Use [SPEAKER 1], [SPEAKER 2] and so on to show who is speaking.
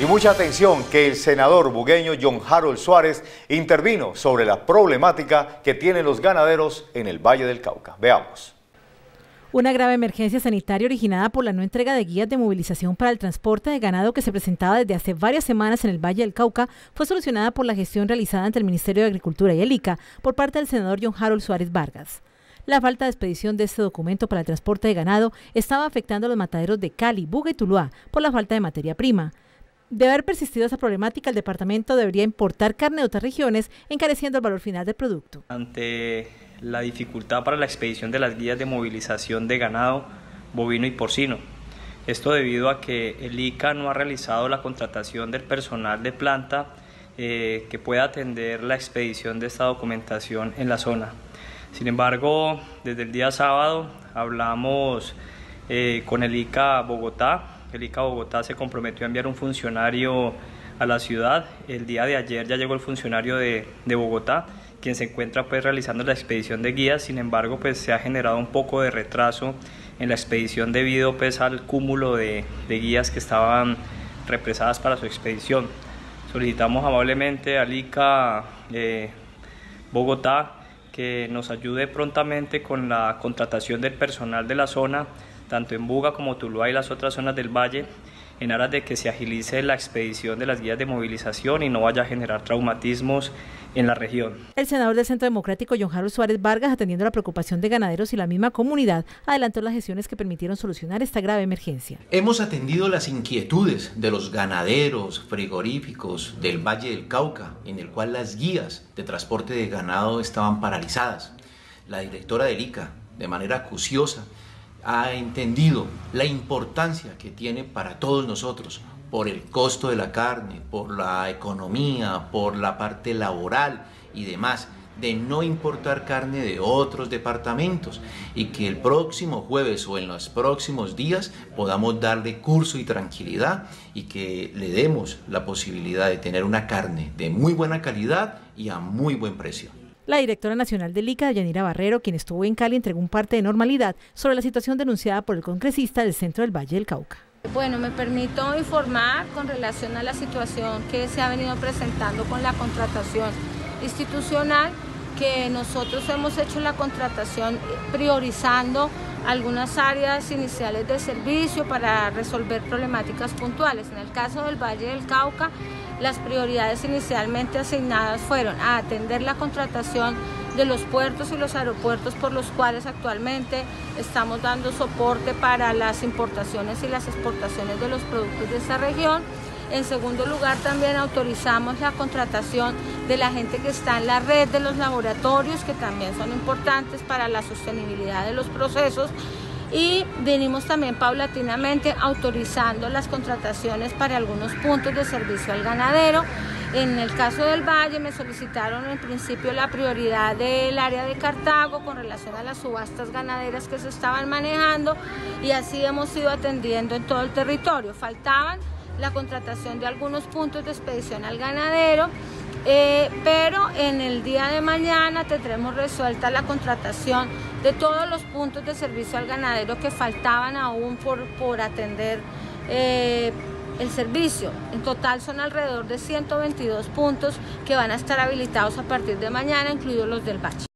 [SPEAKER 1] Y mucha atención que el senador bugueño John Harold Suárez intervino sobre la problemática que tienen los ganaderos en el Valle del Cauca. Veamos.
[SPEAKER 2] Una grave emergencia sanitaria originada por la no entrega de guías de movilización para el transporte de ganado que se presentaba desde hace varias semanas en el Valle del Cauca fue solucionada por la gestión realizada ante el Ministerio de Agricultura y el ICA por parte del senador John Harold Suárez Vargas. La falta de expedición de este documento para el transporte de ganado estaba afectando a los mataderos de Cali, Buga y Tuluá por la falta de materia prima. De haber persistido esa problemática, el departamento debería importar carne de otras regiones, encareciendo el valor final del producto.
[SPEAKER 3] Ante la dificultad para la expedición de las guías de movilización de ganado bovino y porcino. Esto debido a que el ICA no ha realizado la contratación del personal de planta eh, que pueda atender la expedición de esta documentación en la zona. Sin embargo, desde el día sábado hablamos eh, con el ICA Bogotá, el ICA Bogotá se comprometió a enviar un funcionario a la ciudad. El día de ayer ya llegó el funcionario de, Bogotá, quien se encuentra pues realizando la expedición de guías. Sin embargo, pues se ha generado un poco de retraso en la expedición debido pues al cúmulo de, guías que estaban represadas para su expedición. Solicitamos amablemente al ICA eh, Bogotá que nos ayude prontamente con la contratación del personal de la zona tanto en Buga como Tuluá y las otras zonas del valle, en aras de que se agilice la expedición de las guías de movilización y no vaya a generar traumatismos en la región.
[SPEAKER 2] El senador del Centro Democrático, John Harold Suárez Vargas, atendiendo la preocupación de ganaderos y la misma comunidad, adelantó las gestiones que permitieron solucionar esta grave emergencia.
[SPEAKER 4] Hemos atendido las inquietudes de los ganaderos frigoríficos del Valle del Cauca, en el cual las guías de transporte de ganado estaban paralizadas. La directora del ICA, de manera acuciosa, ha entendido la importancia que tiene para todos nosotros por el costo de la carne, por la economía, por la parte laboral y demás, de no importar carne de otros departamentos y que el próximo jueves o en los próximos días podamos darle curso y tranquilidad y que le demos la posibilidad de tener una carne de muy buena calidad y a muy buen precio.
[SPEAKER 2] La directora nacional del ICA, Yanira Barrero, quien estuvo en Cali, entregó un parte de normalidad sobre la situación denunciada por el congresista del centro del Valle del Cauca.
[SPEAKER 5] Bueno, me permito informar con relación a la situación que se ha venido presentando con la contratación institucional, que nosotros hemos hecho la contratación priorizando algunas áreas iniciales de servicio para resolver problemáticas puntuales. En el caso del Valle del Cauca, las prioridades inicialmente asignadas fueron a atender la contratación de los puertos y los aeropuertos por los cuales actualmente estamos dando soporte para las importaciones y las exportaciones de los productos de esta región. En segundo lugar, también autorizamos la contratación de la gente que está en la red de los laboratorios, que también son importantes para la sostenibilidad de los procesos y venimos también paulatinamente autorizando las contrataciones para algunos puntos de servicio al ganadero. En el caso del Valle me solicitaron en principio la prioridad del área de Cartago con relación a las subastas ganaderas que se estaban manejando y así hemos ido atendiendo en todo el territorio. Faltaban la contratación de algunos puntos de expedición al ganadero eh, pero en el día de mañana tendremos resuelta la contratación de todos los puntos de servicio al ganadero que faltaban aún por, por atender eh, el servicio. En total son alrededor de 122 puntos que van a estar habilitados a partir de mañana, incluidos los del bache.